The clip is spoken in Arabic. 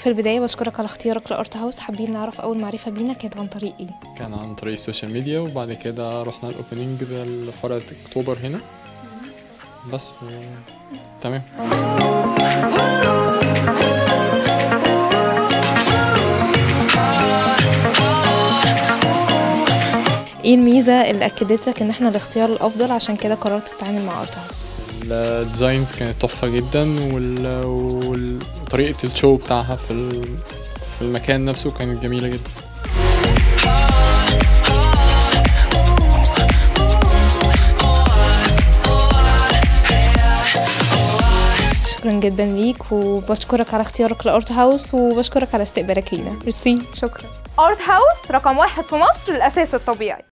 في البداية بشكرك على اختيارك ل Art House حابين نعرف أول معرفة بينا كانت عن طريق إيه؟ كان عن طريق ال social media وبعد كده رحنا ال opening ده لفرع أكتوبر هنا بس و... تمام إيه الميزة اللي أكدت لك إن إحنا الاختيار الأفضل عشان كده قررت تتعامل مع Art House؟ ال designs كانت تحفة جدا وطريقة ال show بتاعها في ال... في المكان نفسه كانت جميلة جدا. شكرا جدا ليك وبشكرك على اختيارك ل Art House وبشكرك على استقبالك لينا. ميرسي شكرا. Art House رقم واحد في مصر الأساس الطبيعي.